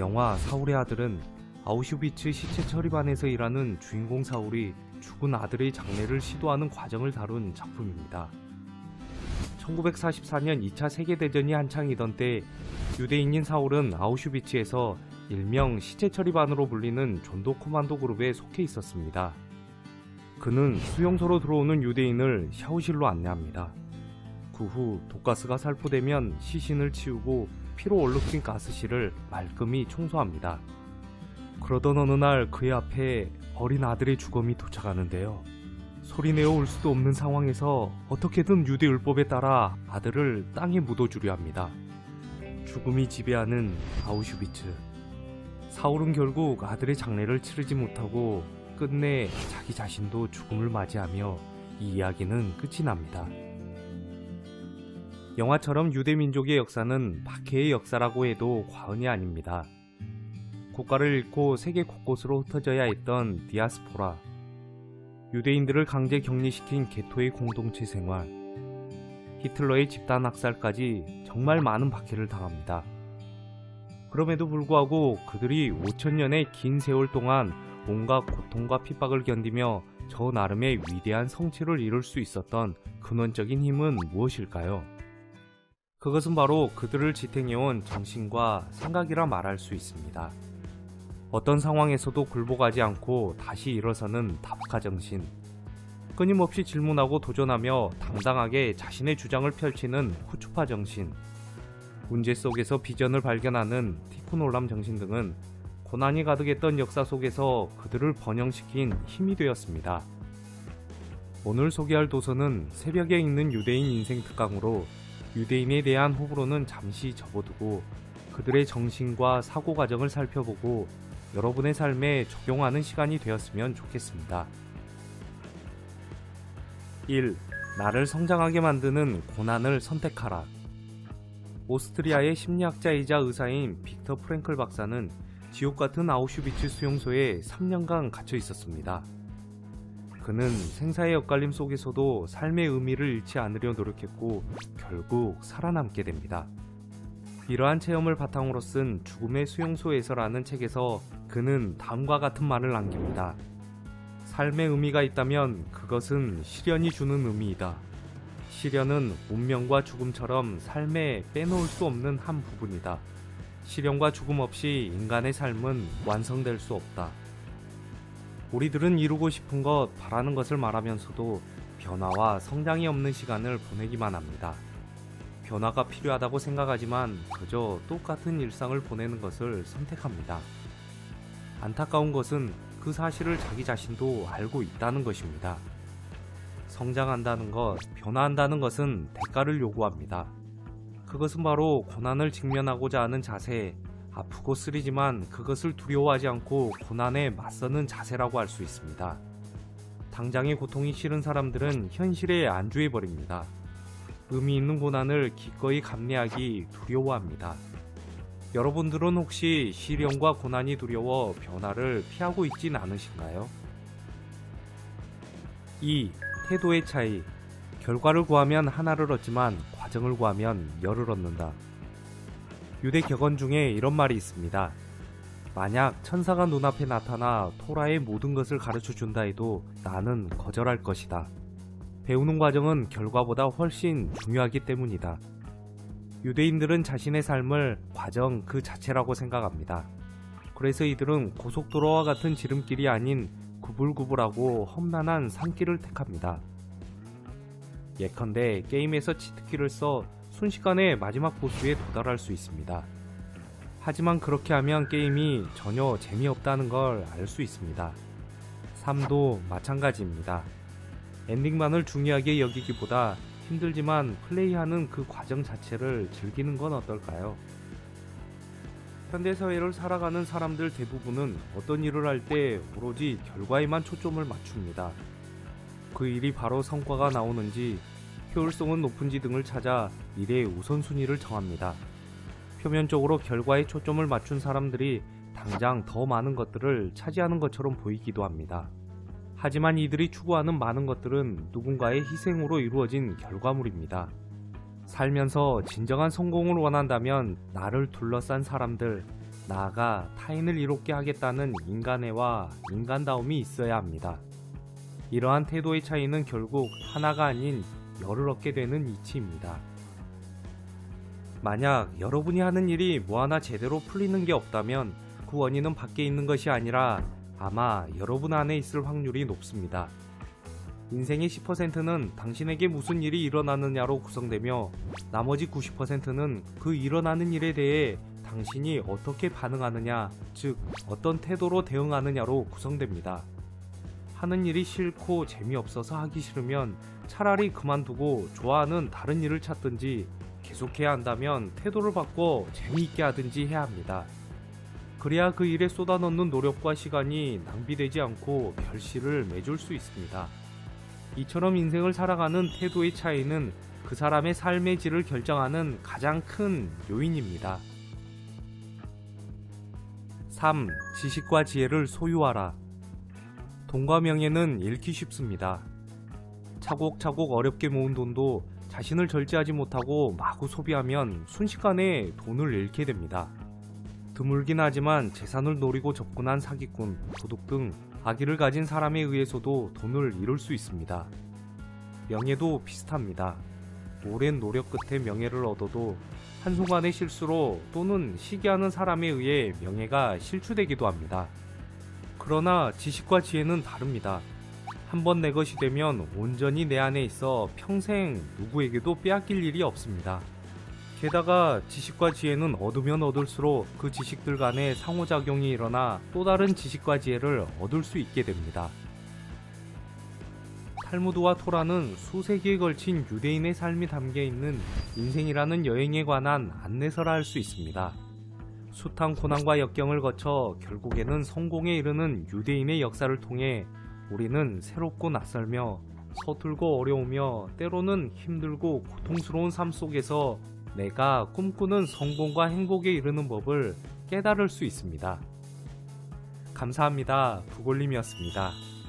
영화 사울의 아들은 아우슈비츠 시체 처리반에서 일하는 주인공 사울이 죽은 아들의 장례를 시도하는 과정을 다룬 작품입니다. 1944년 2차 세계대전이 한창이던 때 유대인인 사울은 아우슈비츠에서 일명 시체 처리반으로 불리는 존도 코만도 그룹에 속해 있었습니다. 그는 수용소로 들어오는 유대인을 샤워실로 안내합니다. 그 후 독가스가 살포되면 시신을 치우고 피로 얼룩진 가스실을 말끔히 청소합니다. 그러던 어느 날 그의 앞에 어린 아들의 죽음이 도착하는데요. 소리내어 울 수도 없는 상황에서 어떻게든 유대율법에 따라 아들을 땅에 묻어주려 합니다. 죽음이 지배하는 아우슈비츠. 사울은 결국 아들의 장례를 치르지 못하고 끝내 자기 자신도 죽음을 맞이하며 이 이야기는 끝이 납니다. 영화처럼 유대민족의 역사는 박해의 역사라고 해도 과언이 아닙니다. 국가를 잃고 세계 곳곳으로 흩어져야 했던 디아스포라, 유대인들을 강제 격리시킨 게토의 공동체 생활, 히틀러의 집단 학살까지 정말 많은 박해를 당합니다. 그럼에도 불구하고 그들이 5천년의 긴 세월 동안 온갖 고통과 핍박을 견디며 저 나름의 위대한 성취를 이룰 수 있었던 근원적인 힘은 무엇일까요? 그것은 바로 그들을 지탱해온 정신과 생각이라 말할 수 있습니다. 어떤 상황에서도 굴복하지 않고 다시 일어서는 답가 정신. 끊임없이 질문하고 도전하며 당당하게 자신의 주장을 펼치는 후추파 정신. 문제 속에서 비전을 발견하는 티쿠놀람 정신 등은 고난이 가득했던 역사 속에서 그들을 번영시킨 힘이 되었습니다. 오늘 소개할 도서는 새벽에 읽는 유대인 인생 특강으로 유대인에 대한 호불호는 잠시 접어두고 그들의 정신과 사고 과정을 살펴보고 여러분의 삶에 적용하는 시간이 되었으면 좋겠습니다. 1. 나를 성장하게 만드는 고난을 선택하라. 오스트리아의 심리학자이자 의사인 빅터 프랭클 박사는 지옥 같은 아우슈비츠 수용소에 3년간 갇혀 있었습니다. 그는 생사의 엇갈림 속에서도 삶의 의미를 잃지 않으려 노력했고 결국 살아남게 됩니다. 이러한 체험을 바탕으로 쓴 죽음의 수용소에서라는 책에서 그는 다음과 같은 말을 남깁니다. 삶의 의미가 있다면 그것은 시련이 주는 의미이다. 시련은 운명과 죽음처럼 삶에 빼놓을 수 없는 한 부분이다. 시련과 죽음 없이 인간의 삶은 완성될 수 없다. 우리들은 이루고 싶은 것, 바라는 것을 말하면서도 변화와 성장이 없는 시간을 보내기만 합니다. 변화가 필요하다고 생각하지만 그저 똑같은 일상을 보내는 것을 선택합니다. 안타까운 것은 그 사실을 자기 자신도 알고 있다는 것입니다. 성장한다는 것, 변화한다는 것은 대가를 요구합니다. 그것은 바로 고난을 직면하고자 하는 자세, 아프고 쓰리지만 그것을 두려워하지 않고 고난에 맞서는 자세라고 할 수 있습니다. 당장의 고통이 싫은 사람들은 현실에 안주해버립니다. 의미 있는 고난을 기꺼이 감내하기 두려워합니다. 여러분들은 혹시 시련과 고난이 두려워 변화를 피하고 있진 않으신가요? 2. 태도의 차이. 결과를 구하면 하나를 얻지만 과정을 구하면 열을 얻는다. 유대 격언 중에 이런 말이 있습니다. 만약 천사가 눈앞에 나타나 토라의 모든 것을 가르쳐 준다 해도 나는 거절할 것이다. 배우는 과정은 결과보다 훨씬 중요하기 때문이다. 유대인들은 자신의 삶을 과정 그 자체라고 생각합니다. 그래서 이들은 고속도로와 같은 지름길이 아닌 구불구불하고 험난한 산길을 택합니다. 예컨대 게임에서 치트키를 써 순식간에 마지막 보스에 도달할 수 있습니다. 하지만 그렇게 하면 게임이 전혀 재미없다는 걸 알 수 있습니다. 삶도 마찬가지입니다. 엔딩만을 중요하게 여기기보다 힘들지만 플레이하는 그 과정 자체를 즐기는 건 어떨까요? 현대사회를 살아가는 사람들 대부분은 어떤 일을 할 때 오로지 결과에만 초점을 맞춥니다. 그 일이 바로 성과가 나오는지 효율성은 높은지 등을 찾아 일의 우선순위를 정합니다. 표면적으로 결과에 초점을 맞춘 사람들이 당장 더 많은 것들을 차지하는 것처럼 보이기도 합니다. 하지만 이들이 추구하는 많은 것들은 누군가의 희생으로 이루어진 결과물입니다. 살면서 진정한 성공을 원한다면 나를 둘러싼 사람들, 나아가 타인을 이롭게 하겠다는 인간애와 인간다움이 있어야 합니다. 이러한 태도의 차이는 결국 하나가 아닌 열을 얻게 되는 이치입니다. 만약 여러분이 하는 일이 뭐 하나 제대로 풀리는 게 없다면 그 원인은 밖에 있는 것이 아니라 아마 여러분 안에 있을 확률이 높습니다. 인생의 10%는 당신에게 무슨 일이 일어나느냐로 구성되며 나머지 90%는 그 일어나는 일에 대해 당신이 어떻게 반응하느냐, 즉 어떤 태도로 대응하느냐로 구성됩니다. 하는 일이 싫고 재미없어서 하기 싫으면 차라리 그만두고 좋아하는 다른 일을 찾든지 계속해야 한다면 태도를 바꿔 재미있게 하든지 해야 합니다. 그래야 그 일에 쏟아넣는 노력과 시간이 낭비되지 않고 결실을 맺을 수 있습니다. 이처럼 인생을 살아가는 태도의 차이는 그 사람의 삶의 질을 결정하는 가장 큰 요인입니다. 3. 지식과 지혜를 소유하라. 돈과 명예는 잃기 쉽습니다. 차곡차곡 어렵게 모은 돈도 자신을 절제하지 못하고 마구 소비하면 순식간에 돈을 잃게 됩니다. 드물긴 하지만 재산을 노리고 접근한 사기꾼, 도둑 등 악의를 가진 사람에 의해서도 돈을 잃을 수 있습니다. 명예도 비슷합니다. 오랜 노력 끝에 명예를 얻어도 한순간의 실수로 또는 시기하는 사람에 의해 명예가 실추되기도 합니다. 그러나 지식과 지혜는 다릅니다. 한번 내 것이 되면 온전히 내 안에 있어 평생 누구에게도 빼앗길 일이 없습니다. 게다가 지식과 지혜는 얻으면 얻을수록 그 지식들 간의 상호작용이 일어나 또 다른 지식과 지혜를 얻을 수 있게 됩니다. 탈무드와 토라는 수세기에 걸친 유대인의 삶이 담겨 있는 인생이라는 여행에 관한 안내서라 할 수 있습니다. 숱한 고난과 역경을 거쳐 결국에는 성공에 이르는 유대인의 역사를 통해 우리는 새롭고 낯설며 서툴고 어려우며 때로는 힘들고 고통스러운 삶 속에서 내가 꿈꾸는 성공과 행복에 이르는 법을 깨달을 수 있습니다. 감사합니다. 부골님이었습니다.